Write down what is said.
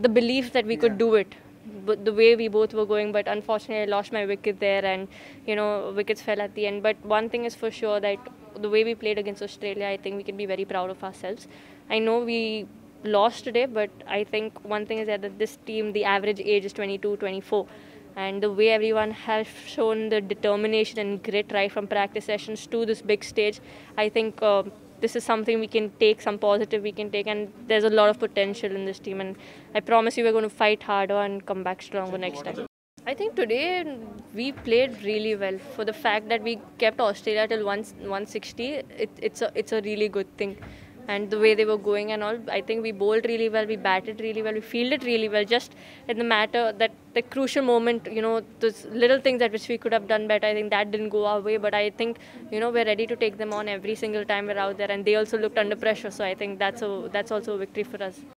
the belief that we could do it. But the way we both were going, but unfortunately, I lost my wicket there, and you know, wickets fell at the end. But one thing is for sure that the way we played against Australia, I think we can be very proud of ourselves. I know we lost today, but I think one thing is that this team, the average age is 22, 24 and the way everyone has shown the determination and grit right from practice sessions to this big stage, I think uh, this is something we can take, some positive we can take, and there's a lot of potential in this team. And I promise you, we're going to fight harder and come back stronger next time. I think today mm, we played really well for the fact that we kept Australia till 160. It, it's a it's a really good thing and the way they were going and all. I think we bowled really well, we batted really well, we fielded really well. Just in the matter that the crucial moment, you know, those little things that which we could have done better. I think that didn't go our way, but I think you know we're ready to take them on every single time we're out there, and they also looked under pressure. So I think that's a that's also a victory for us.